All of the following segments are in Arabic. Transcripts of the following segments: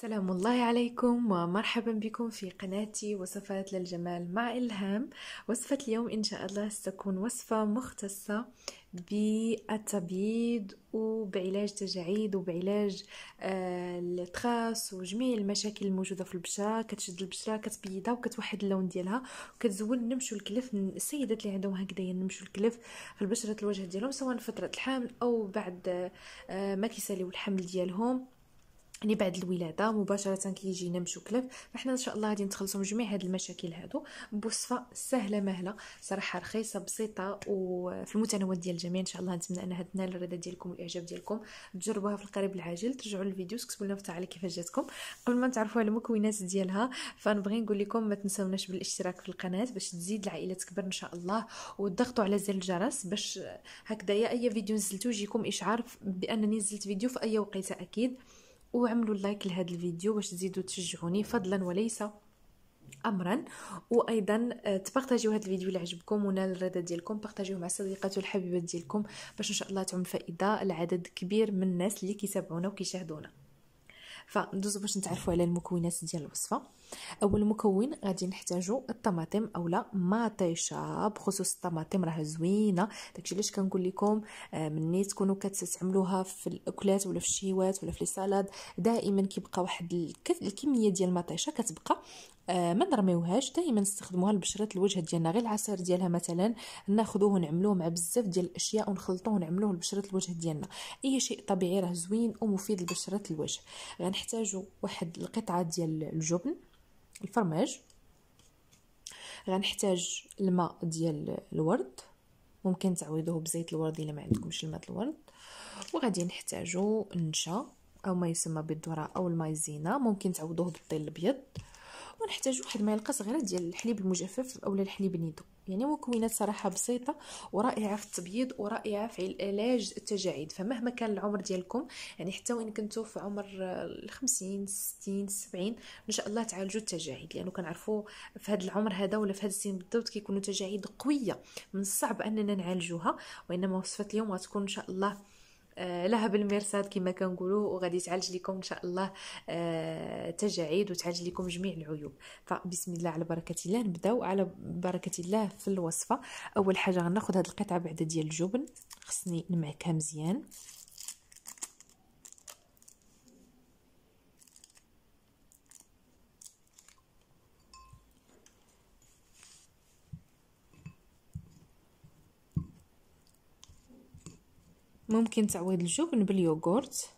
سلام الله عليكم ومرحبا بكم في قناتي وصفات للجمال مع إلهام. وصفة اليوم إن شاء الله ستكون وصفة مختصة بالتبييض وبعلاج تجاعيد وبعلاج آه، التراس وجميع المشاكل الموجودة في البشرة. كتشد البشرة كتبيضها وكتوحد اللون ديالها. وكتزول النمش والكلف السيدات اللي عندهم هكذايا النمش والكلف في البشرة الوجه ديالهم سواء فترة الحمل أو بعد آه، ما كيساليو الحمل ديالهم. يعني بعد الولادة مباشرة كيجي نمش وكلف فاحنا إن شاء الله غادي نتخلصوا من جميع هاد المشاكل هادو بوصفة سهلة مهلة صراحة رخيصة بسيطة وفي المتناول ديال الجميع إن شاء الله نتمنى أنها تنال الرضا ديالكم والإعجاب ديالكم. تجربوها في القريب العاجل ترجعوا للفيديو تكتبوا لنا في التعليق كيفاش جاتكم. قبل ما تعرفوا على المكونات ديالها فنبغي نقول لكم ما تنساوناش بالاشتراك في القناة باش تزيد العائلة تكبر إن شاء الله وتضغطوا على زر الجرس باش هكذايا أي فيديو نزلتو يجيكم إشعار بأنني نزلت فيديو في أي وقيتة أكيد. وعملوا like لهذا الفيديو باش تزيدوا تشجعوني فضلا وليس امرا. وأيضا آه، تبارطاجيو هذا الفيديو اللي عجبكم ونال الرضا ديالكم. بارطاجيوه مع الصديقات والحبيبات ديالكم باش إن شاء الله تعم فائدة لعدد كبير من الناس اللي كيتابعونا وكيشاهدونا. فندوزو باش نتعرفوا على المكونات ديال الوصفة. أول مكون غادي نحتاجو الطماطم أولا مطيشة بخصوص الطماطم راه زوينة. داكشي علاش كنقول لكم آه، مني تكونوا كتستعملوها في الأكلات ولا في الشيوات ولا في السلطات دائما كيبقى واحد الكمية ديال المطيشة كتبقى آه ما نرميوهاش. دائما نستخدموها لبشرة الوجه ديالنا. غير العصير ديالها مثلا ناخذوه ونعملوه مع بزاف ديال الأشياء ونخلطوه ونعملوه لبشرة الوجه ديالنا. أي شيء طبيعي راه زوين ومفيد لبشرة الوجه. واحد القطعة ديال الجبن الفرماج. غنحتاج الماء ديال الورد ممكن تعوضوه بزيت الورد إلا ما عندكمش الماء الورد. وغادي نحتاجو النشا أو ما يسمى بالذرة أو المايزينا ممكن تعوضوه بالطين الأبيض. ونحتاج واحد المعلقه صغيرة ديال الحليب المجفف اولا الحليب النيدو. يعني مكونات صراحة بسيطة ورائعة في التبييض ورائعة في علاج التجاعيد. فمهما كان العمر ديالكم يعني حتى وإن كنتو في عمر ال 50 60 70 إن شاء الله تعالجوا التجاعيد. لأنه كنعرفوا في هذا العمر هذا ولا في هذا السن بالضبط كيكونوا تجاعيد قوية من الصعب أننا نعالجوها وإنما وصفة اليوم غتكون إن شاء الله لها بالمرصاد كما كنقولوا وغادي تعالج لكم إن شاء الله آه، تجاعيد وتعالج لكم جميع العيوب. فبسم الله على بركة الله. نبداو على بركة الله في الوصفة. أول حاجة غناخذ هذه القطعة بعدا ديال الجبن. خصني نمعكها مزيان. ممكن تعويض الجبن باليوغورت.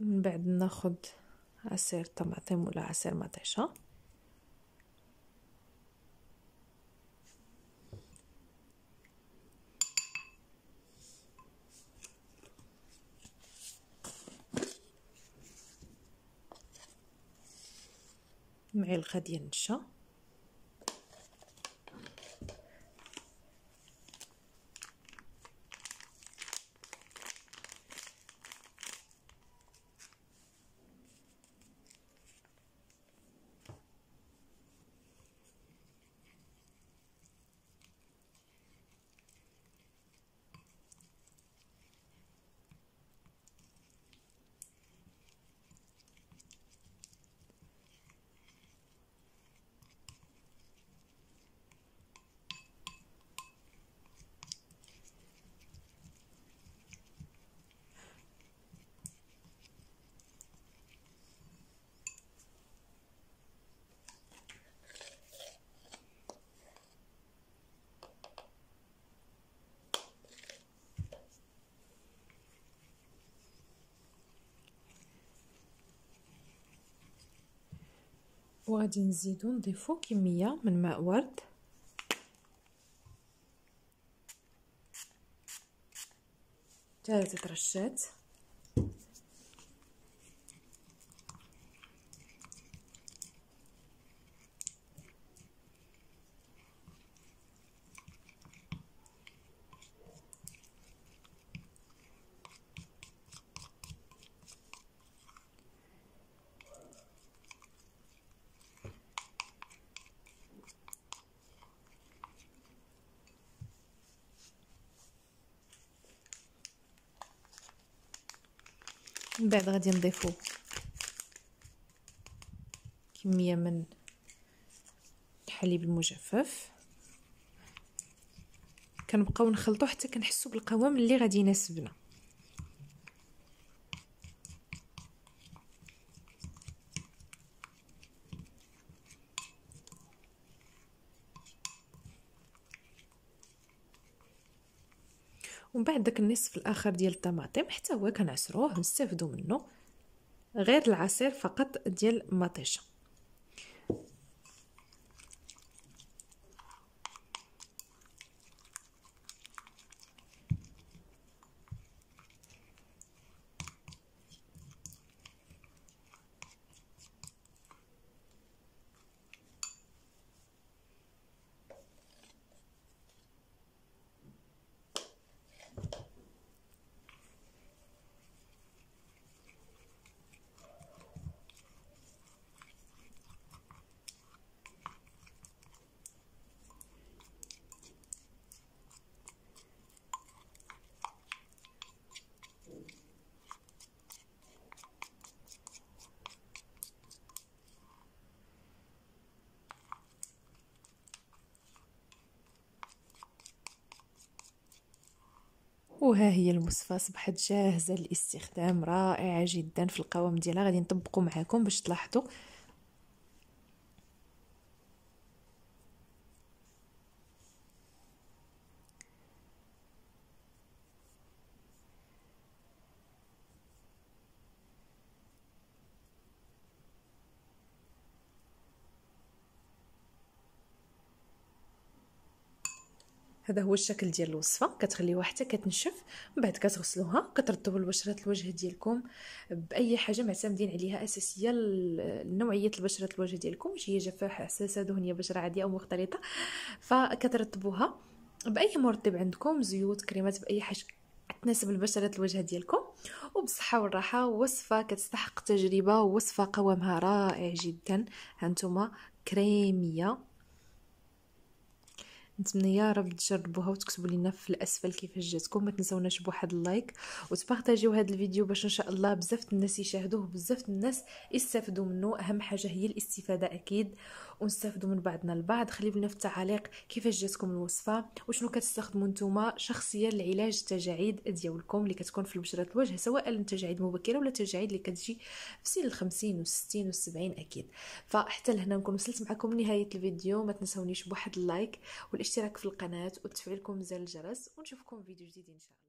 من بعد ناخذ عصير طماطم ولا عصير مطيشة معلقة ديال النشا وغادي نزيدو نضيفو كمية من ماء ورد. ثلاثة رشات من بعد غادي نضيفو كمية من الحليب المجفف. كنبقاو نخلطو حتى كنحسو بالقوام اللي غادي يناسبنا. ومن بعد داك النصف الآخر ديال الطماطم حتى هو كنعصروه نستافدوا منه غير العصير فقط ديال مطيشه وها هي المصفى صبحت جاهزة للاستخدام رائعه جدا في القوام ديالها. غادي نطبقوا معكم باش تلاحظوا هذا هو الشكل ديال الوصفة. كتخليوها حتى كتنشف. من بعد كتغسلوها. كترطبوا البشرة الوجه ديالكم بأي حاجة معتمدين عليها أساسية لنوعيه البشرة الوجه ديالكم. واش هي جافه حساسة دهنية بشرة عادية أو مختلطة. فكترطبوها بأي مرطب عندكم. زيوت كريمات بأي حاجة تناسب البشرة الوجه ديالكم. وبصحه والراحة وصفة كتستحق تجربة وصفة قوامها رائع جدا. هانتوما كريمية. نتمنى يا رب تجربوها وتكتبوا لنا في الأسفل كيفاش جاتكم ما تنساوناش بواحد اللايك وتبارطاجيو هذا الفيديو باش إن شاء الله بزاف الناس يشاهدوه وبزاف الناس يستافدوا منه. أهم حاجة هي الاستفادة أكيد. ونستافدوا من بعضنا البعض. خليو لنا في التعاليق كيفاش جاتكم الوصفة وشنو كتستخدموا نتوما شخصيا لعلاج التجاعيد ديالكم اللي كتكون في البشرة الوجه سواء التجاعيد مبكرة ولا التجاعيد اللي كتجي في سن ال50 و60 و70 أكيد. فحتى لهنا نكون وصلت معكم لنهاية الفيديو. ما تنساونيش بواحد اللايك والاشتراك في القناة وتفعيلكم زر الجرس ونشوفكم في فيديو جديد إن شاء الله.